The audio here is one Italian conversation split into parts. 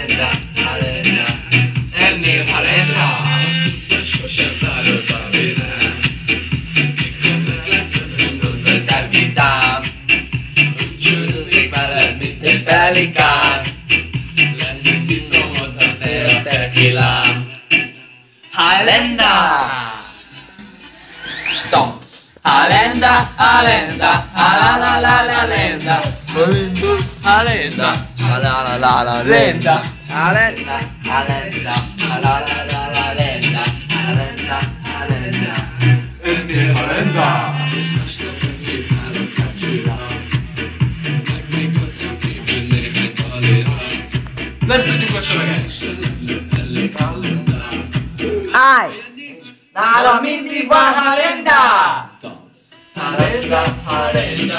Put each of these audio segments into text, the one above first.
arena, alenda. en min arena. Osiadlarów Babila, nikomu pracę zrób bezar witam. Czuję z tych palermi ten pelikan, lesy cytrą od tamtego tequila. Halenda! Don't. Alenda, alenda, a la la la la. Alenda, alenda. La la la la lenda. Highlander, Highlander, la la la la lenda. Highlander, Highlander. Il mio Highlander. Non tutti questo ragazzo. Ai! Nalo minti wa halenda. Halenda, halenda,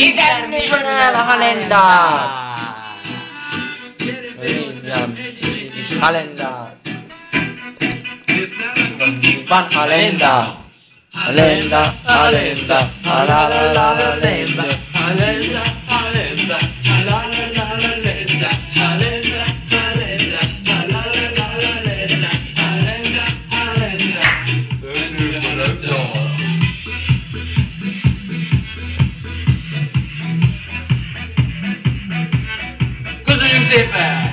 International Halenda! Halenda! Van Halenda! Halenda, Halenda, la la la sleeper.